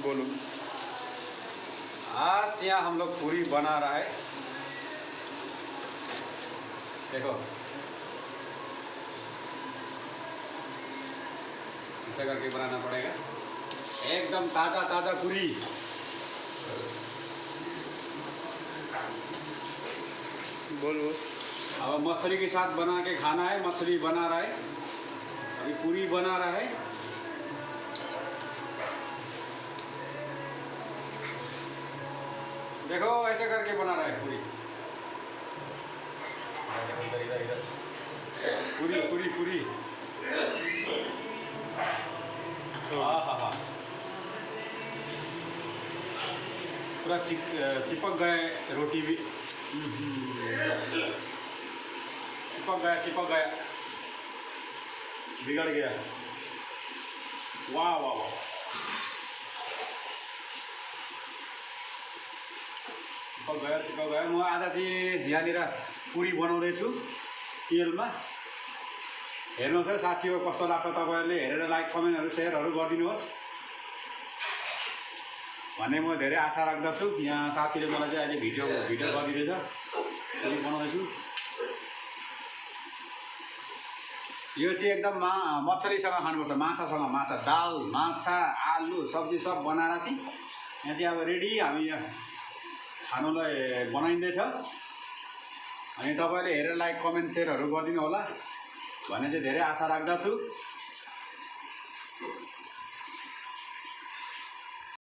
बोलो। आज यहाँ हम लोग पूरी बना रहा है। देखो। ऐसा करके बनाना पड़ेगा। एकदम ताज़ा ताज़ा पूरी। बोलो। अब मछली के साथ बना के खाना है मछली बना रहा है। अभी पूरी बना रहा है। देखो, ऐसे करके बना रहा है पूरी। पूरी पूरी पूरी। हाँ हाँ हाँ। पूरा चिप चिपक गए रोटी भी। चिपक गया चिपक गया। बिगड़ गया। वाह वाह वाह। चिपक गयो चिपक गयो। म आज चाहिँ यहाँनिर पुरी बनाउँदैछु तेलमा। हेर्नुहोस् है साथीहरू कस्तो लाग्छ तपाईँहरूले हेरेर लाइक कमेन्टहरू सेयरहरू गरिदिनुहोस्। भन्ने म धेरै आशा राख्दछु। यहाँ साथीले मलाई चाहिँ अहिले भिडियो भिडियो गरिदिँदैछ। पुरी बनाउँदैछु। यो चाहिँ एकदम मा मछलीसँग खानुपर्छ। माछासँग माछा दाल माछा आलु सब्जी सब बनाएर चाहिँ यहाँ चाहिँ अब रेडी हामी यहाँ। खानुलाई बनाइँदैछ। अनि तपाईँले हेरेर लाइक कमेन्ट सेयरहरू गरिदिनु होला भन्ने चाहिँ धेरै आशा राख्दछु।